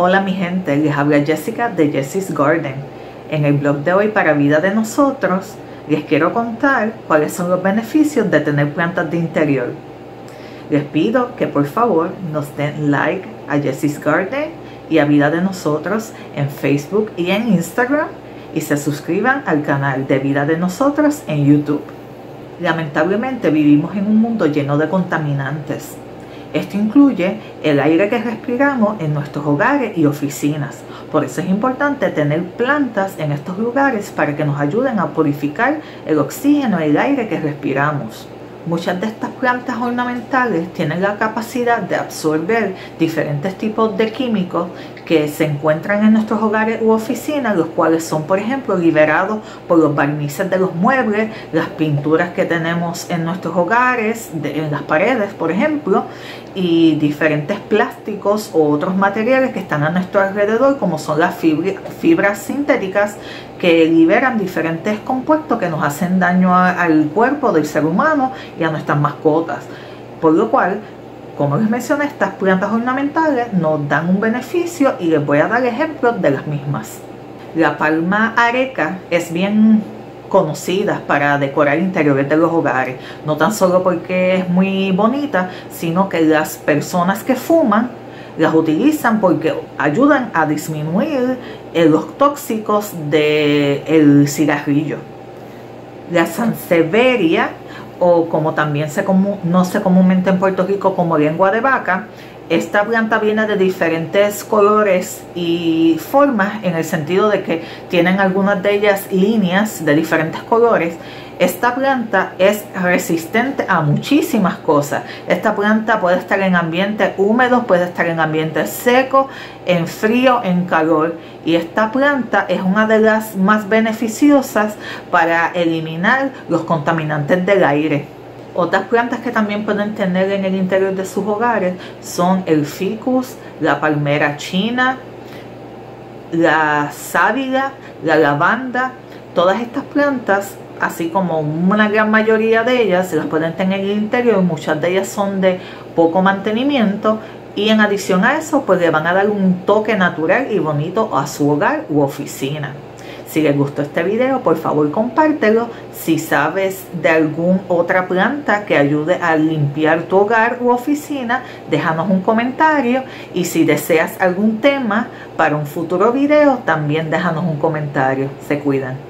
Hola mi gente, les habla Jessica de Jessie's Garden. En el blog de hoy para Vida de Nosotros les quiero contar cuáles son los beneficios de tener plantas de interior. Les pido que por favor nos den like a Jessie's Garden y a Vida de Nosotros en Facebook y en Instagram y se suscriban al canal de Vida de Nosotros en YouTube. Lamentablemente vivimos en un mundo lleno de contaminantes esto incluye el aire que respiramos en nuestros hogares y oficinas. Por eso es importante tener plantas en estos lugares para que nos ayuden a purificar el oxígeno y el aire que respiramos. Muchas de estas plantas ornamentales tienen la capacidad de absorber diferentes tipos de químicos que se encuentran en nuestros hogares u oficinas, los cuales son, por ejemplo, liberados por los barnices de los muebles, las pinturas que tenemos en nuestros hogares, en las paredes, por ejemplo, y diferentes plásticos o otros materiales que están a nuestro alrededor, como son las fibras sintéticas que liberan diferentes compuestos que nos hacen daño al cuerpo del ser humano y a nuestras mascotas. Por lo cual, como les mencioné, estas plantas ornamentales nos dan un beneficio y les voy a dar ejemplos de las mismas. La palma areca es bien conocida para decorar interiores de los hogares, no tan solo porque es muy bonita, sino que las personas que fuman las utilizan porque ayudan a disminuir los tóxicos del cigarrillo. La sanseveria, o como también se no sé comúnmente en Puerto Rico como lengua de vaca, esta planta viene de diferentes colores y formas en el sentido de que tienen algunas de ellas líneas de diferentes colores esta planta es resistente a muchísimas cosas. Esta planta puede estar en ambientes húmedos, puede estar en ambientes secos, en frío, en calor. Y esta planta es una de las más beneficiosas para eliminar los contaminantes del aire. Otras plantas que también pueden tener en el interior de sus hogares son el ficus, la palmera china, la sábila, la lavanda. Todas estas plantas así como una gran mayoría de ellas se las pueden tener en el interior, muchas de ellas son de poco mantenimiento y en adición a eso pues le van a dar un toque natural y bonito a su hogar u oficina. Si les gustó este video, por favor compártelo. Si sabes de alguna otra planta que ayude a limpiar tu hogar u oficina, déjanos un comentario. Y si deseas algún tema para un futuro video, también déjanos un comentario. Se cuidan.